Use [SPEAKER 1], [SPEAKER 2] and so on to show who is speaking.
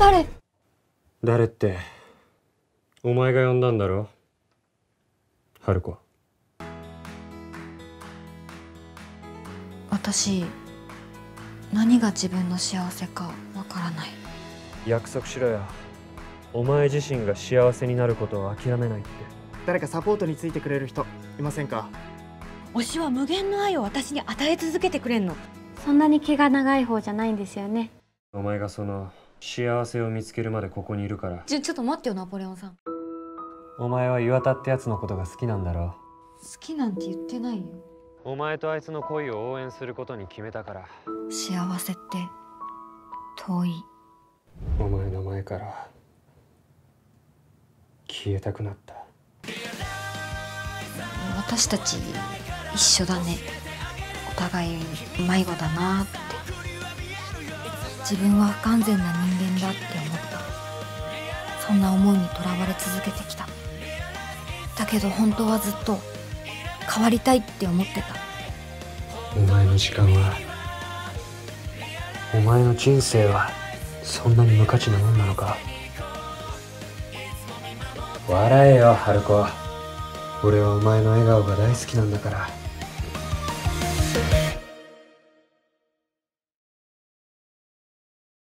[SPEAKER 1] 誰？
[SPEAKER 2] 誰ってお前が呼んだんだろ？春子。
[SPEAKER 1] 私何が自分の幸せかわからない。
[SPEAKER 2] 約束しろよ。お前自身が幸せになることを諦めないって。
[SPEAKER 3] 誰かサポートについてくれる人いませんか？
[SPEAKER 4] 推しは無限の愛を私に与え続けてくれんの。
[SPEAKER 5] そんなに気が長い方じゃないんですよね。
[SPEAKER 2] お前がその幸せを見つけるまでここにいるから。
[SPEAKER 1] ちょちょっと待ってよナポレオンさん。
[SPEAKER 2] お前は岩田ってやつのことが好きなんだろ？
[SPEAKER 1] 好きなんて言ってないよ。
[SPEAKER 2] お前とあいつの恋を応援することに決めたから。
[SPEAKER 1] 幸せって遠い。
[SPEAKER 2] お前の前から。消えたくなった。
[SPEAKER 1] 私たち一緒だね。お互い迷子だなって。自分は不完全な人だって思った。そんな思いにとらわれ続けてきた。だけど本当はずっと変わりたいって思ってた。
[SPEAKER 2] お前の時間はお前の人生はそんなに無価値なもんなのか。笑えよ春子。俺はお前の笑顔が大好きなんだから。